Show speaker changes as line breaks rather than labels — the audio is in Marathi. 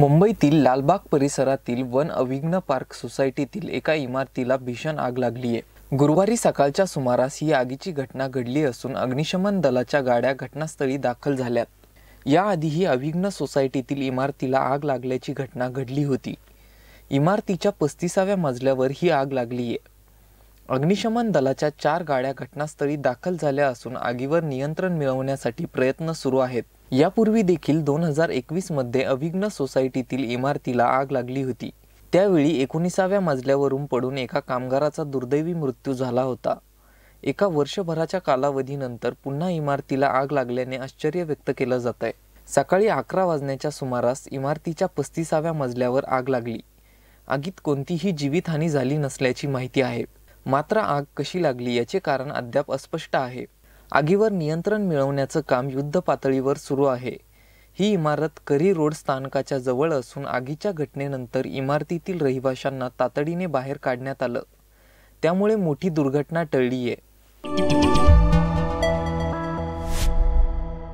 मुंबईतील लालबाग परिसरातील वन अविघ्न पार्क सोसायटीतील एका इमारतीला भीषण आग लागली आहे गुरुवारी सकाळच्या सुमारास ही आगीची घटना घडली असून अग्निशमन दलाच्या गाड्या घटनास्थळी दाखल झाल्यात. याआधी ही अविघ्न सोसायटीतील इमारतीला आग लागल्याची घटना घडली होती. इमारतीच्या पस्तीसाव्या मजल्यावर ही आग लागली आहे अग्निशमन दलाच्या चार गाड्या घटनास्थळी दाखल झाल्या असून आगीवर नियंत्रण मिळवण्यासाठी प्रयत्न सुरू आहेत. यापूर्वी देखील दोन हजार एकवीसमध्ये अभिघ्न सोसायटीतील इमारतीला आग लागली होती. त्यावेळी एकोणीसाव्या मजल्यावरून पडून एका कामगाराचा दुर्दैवी मृत्यू झाला होता. एका वर्षभराच्या कालावधीनंतर पुन्हा इमारतीला आग लागल्याने आश्चर्य व्यक्त केलं जात आहे सकाळी अकरा वाजण्याच्या सुमारास इमारतीच्या पस्तीसाव्या मजल्यावर आग लागली. आगीत कोणतीही जीवितहानी झाली नसल्याची माहिती आहे. मात्र आग कशी लागली याचे कारण अद्याप अस्पष्ट आहे. आगीवर नियंत्रण मिळवण्याचं काम युद्ध पातळीवर सुरू आहे. ही इमारत करी रोड स्थानकाच्या जवळ असून आगीच्या घटनेनंतर इमारतीतील रहिवाशांना तातडीने बाहेर काढण्यात आलं. त्यामुळे मोठी दुर्घटना टळली आहे